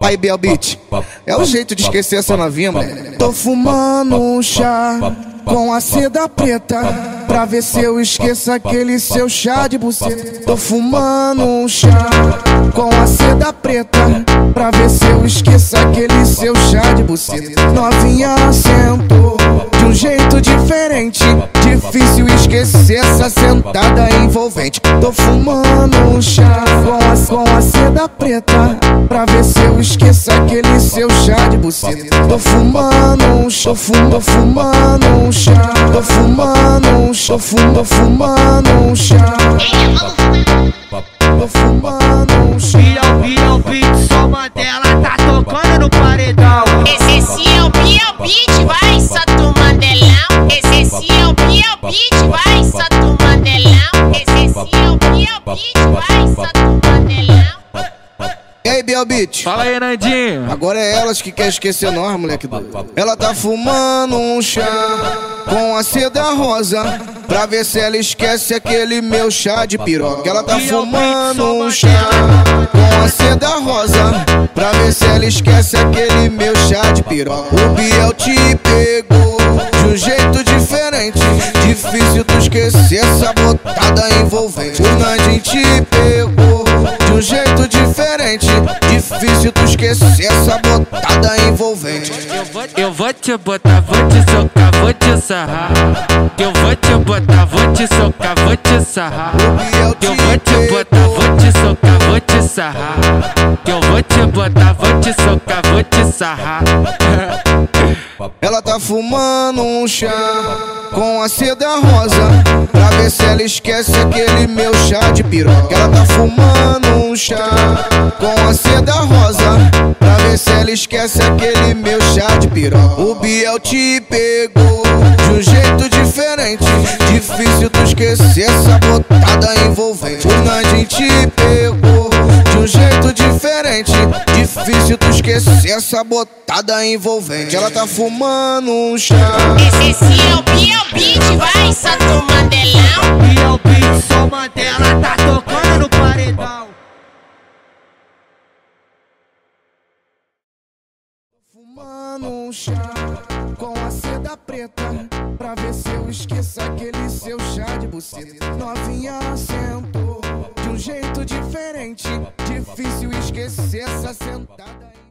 Aí, Biel Beat, é o jeito de esquecer essa novinha, mano. Tô fumando um chá com a seda preta Pra ver se eu esqueço aquele seu chá de buceta. Tô fumando um chá com a seda preta Pra ver se eu esqueço aquele seu chá de buceta. Novinha sentou de um jeito diferente. Difícil esquecer essa sentada envolvente. Tô fumando um chá com a, com a seda preta Pra ver se eu esqueço aquele seu chá de buceta. Tô fumando um chá, tô fumando um chá. Tô fumando um chá, tô fumando um chá E aí, Biel Beat? Fala aí, Nandinho. Agora é elas que quer esquecer nós, moleque doido. Ela tá fumando um chá com a seda rosa Pra ver se ela esquece aquele meu chá de piroca. Ela tá fumando um chá com a seda rosa Pra ver se ela esquece aquele meu chá de piroca. O Biel te pegou de um jeito diferente. Difícil tu esquecer essa botada envolvente O Nandinho te pegou de um jeito diferente Difícil tu esquecer essa botada envolvente Eu vou, eu vou te botar, vou te socar, vou te sarrar Eu vou te botar, vou te socar, vou te sarrar Eu vou te botar, vou te socar, vou te sarrar Eu vou te botar, vou te socar, vou te sarrar Ela tá fumando um chá com a seda rosa Pra ela esquece aquele meu chá de piroca Ela tá fumando um chá com a seda rosa. Pra ver se ela esquece aquele meu chá de piroca O Biel te pegou de um jeito diferente. Difícil tu esquecer essa botada envolvente. O Nandinho te pegou de um jeito diferente. Difícil tu esquecer essa botada envolvente. Ela tá fumando um chá. Esse é o Biel Vai só tu Mandelão Biel Beat, só Mandela tá tocando no paredão. Fumando um chá com a seda preta Pra ver se eu esqueço aquele seu chá de buceta. Novinha sentou de um jeito diferente Difícil esquecer essa sentada